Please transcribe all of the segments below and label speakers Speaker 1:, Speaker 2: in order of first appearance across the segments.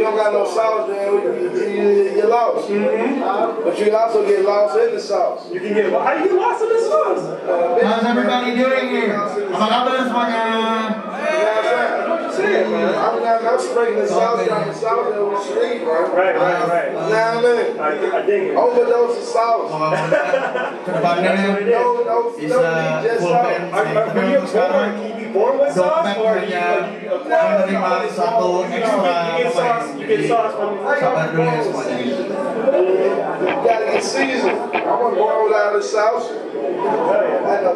Speaker 1: you don't got no sauce, then you, you, you lost. Mm-hmm. But you also get lost in the sauce.
Speaker 2: You can get, how do you get lost in the sauce?
Speaker 3: Uh, How's everybody doing here? Apa kabar semuanya?
Speaker 1: I'm not, I'm sprinkling sauce down the sauce that was sweet, bro.
Speaker 2: Right, right, right.
Speaker 1: You know what I mean?
Speaker 2: I, I dig it.
Speaker 1: Overdose of sauce.
Speaker 3: Kedepannya
Speaker 1: No, no,
Speaker 3: bisa
Speaker 1: no, need just
Speaker 3: full band
Speaker 1: sauce.
Speaker 2: Are, are, are you
Speaker 3: untuk sekarang
Speaker 2: born, can you be born with sauce?
Speaker 3: Dokmek
Speaker 2: Or you,
Speaker 3: hanya
Speaker 2: you acquire
Speaker 3: menerima
Speaker 2: sauce?
Speaker 3: satu
Speaker 2: You
Speaker 3: ekstra
Speaker 2: get, you get sauce, you get sauce from
Speaker 3: Sabar dulu.
Speaker 1: You gotta get seasoned. I want to boil out the sauce. Like a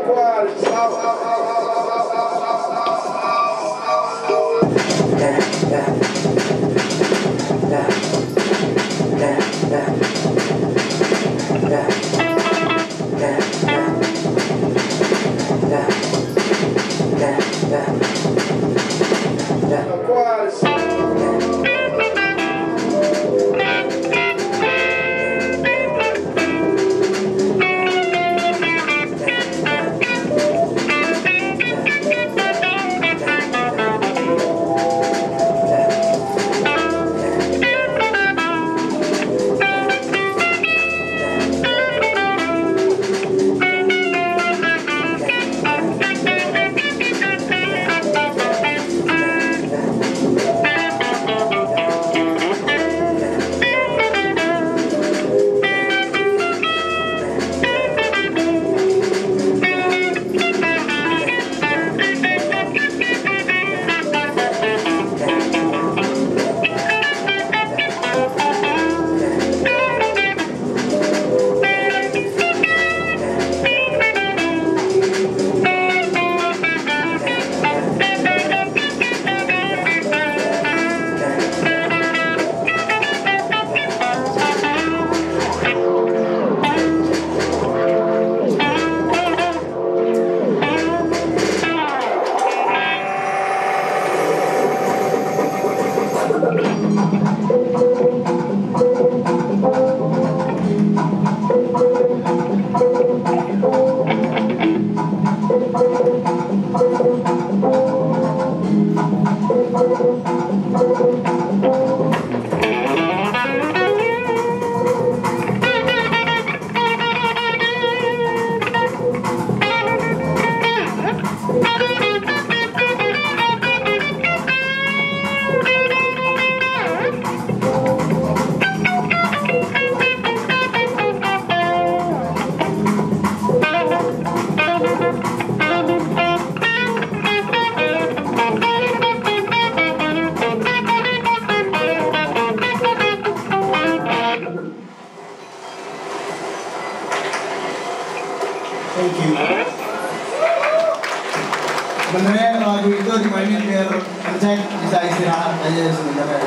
Speaker 3: Sebenarnya lagu itu dimainin biar ngecek bisa istirahat aja sebenarnya.